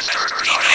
Masters.